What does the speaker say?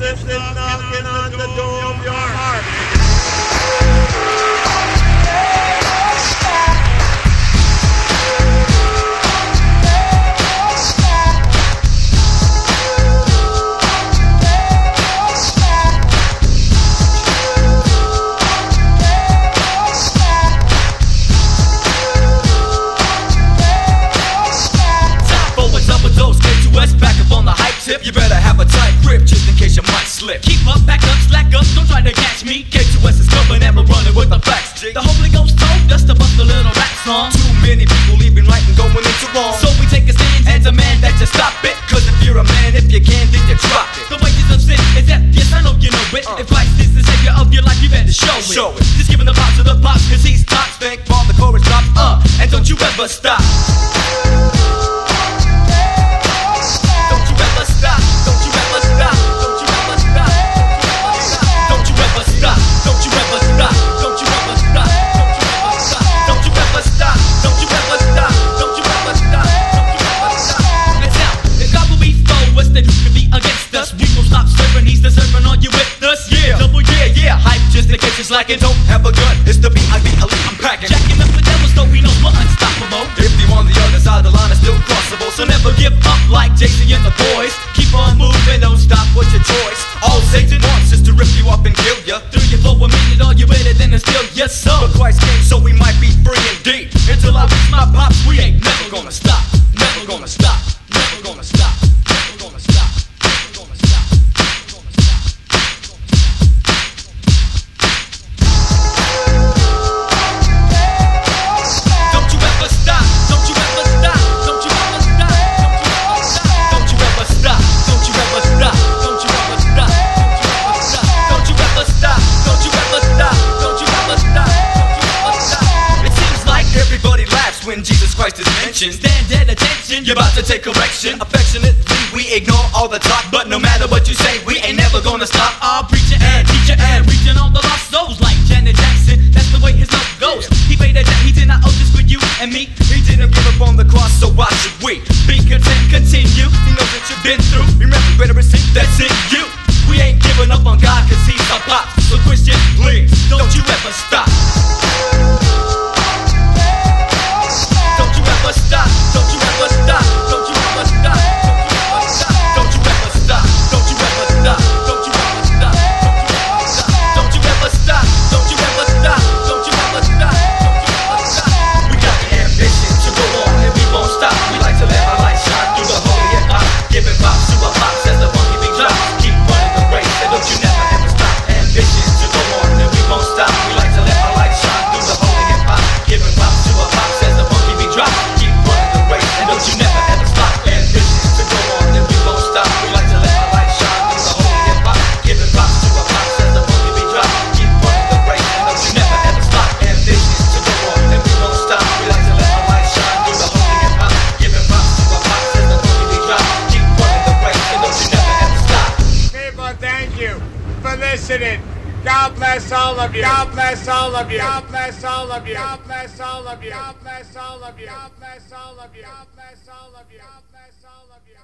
This is knocking on the door of your heart. You better have a tight grip just in case you're slip. Keep up, back up, slack up, don't try to catch me. K2S is coming and we're running with the facts. The Holy Ghost told us to bust a little rap song. Too many people leaving right and going into wrong. So we take a stand and demand that you stop it. Cause if you're a man, if you can, then you drop it. The wages of sin is death, yes I know you know it. If Christ is the savior of your life, you better show it. Show it. Just giving the pop to the pop, cause he's. Think while the chorus drops, uh, and don't you ever stop. You're slacking. Don't have a gun. It's the B.I.B. elite. I'm packing. Jacking up the devil, so we know we're unstoppable. If you on the other side, the line is still crossable. So never give up like Jason and the boys. Keep on moving, Christ is mentioned. Stand at attention. You're about to take correction. Affectionately, we ignore all the talk, but no matter what you say, we ain't never gonna stop. Our preacher and teacher and reaching all the lost souls like Janet Jackson. That's the way his love goes. He paid a debt he did not owe just for you and me. He didn't give up on the cross, so why should we? Be content, continue. He knows that you've been through. Remember, better receive that's in you. We ain't giving up on God, cause He's our pop. So Christian, please, don't you ever stop. For listening. God bless all of you. God bless all of you. God bless all of you. God bless all of you. God bless all of you. God bless all of you. God bless all of you. God bless all of you.